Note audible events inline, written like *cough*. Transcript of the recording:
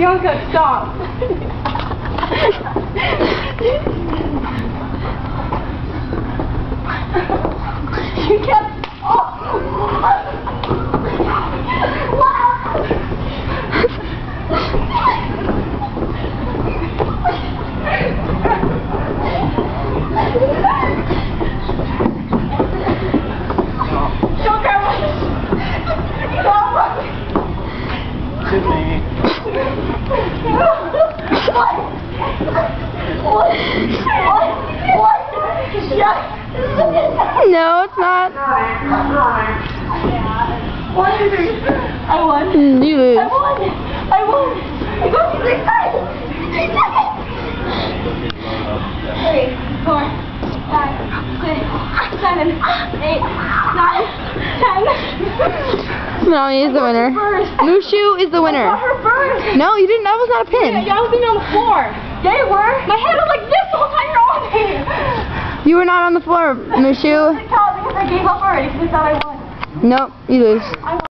Bianca, stop. *laughs* you kept. Sydney. What? What? What? What? Yes. No, it's not. One, two, three. I won. You lose. I won. I won. I got you six times. Seconds. Three, four, five, six, seven, eight. Melanie is the winner. Mushu is the I winner. No, you didn't. That was not a pin. Y'all was on the floor. They were. My head was like this the whole time you're on me. You were not on the floor, Mushu. I because I gave up already because I thought I won. Nope, you lose. I